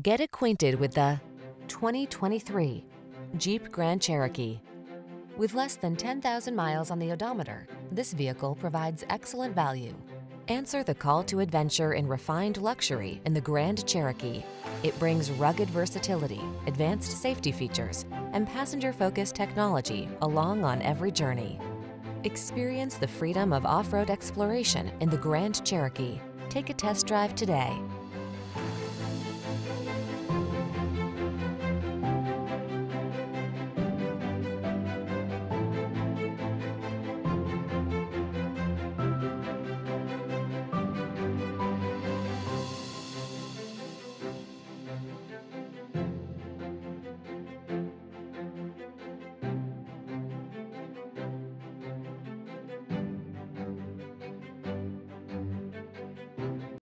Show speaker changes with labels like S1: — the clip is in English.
S1: Get acquainted with the 2023 Jeep Grand Cherokee. With less than 10,000 miles on the odometer, this vehicle provides excellent value. Answer the call to adventure in refined luxury in the Grand Cherokee. It brings rugged versatility, advanced safety features, and passenger-focused technology along on every journey. Experience the freedom of off-road exploration in the Grand Cherokee. Take a test drive today.